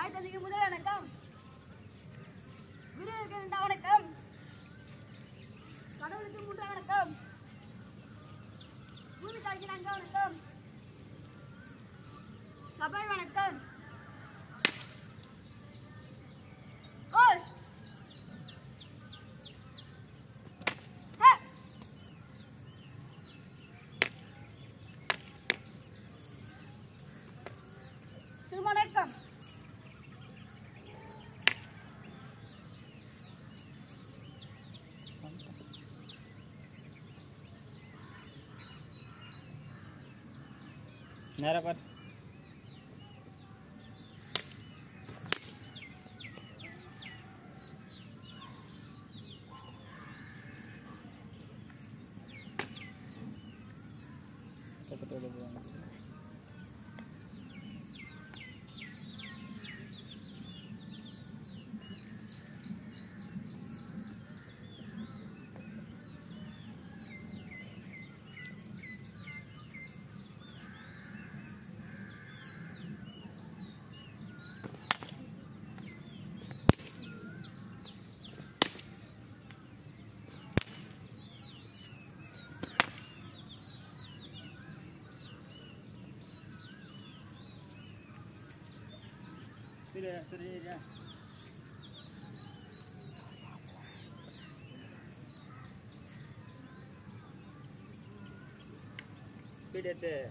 தாய் தந்தைக்கு முதல் வணக்கம். குருவுக்கு இரண்டாம் வணக்கம். கடவுளுக்கு மூன்றாம் வணக்கம். சபை നേരെ പറ Pídete.